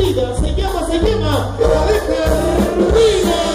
se llama, se llama, la reina.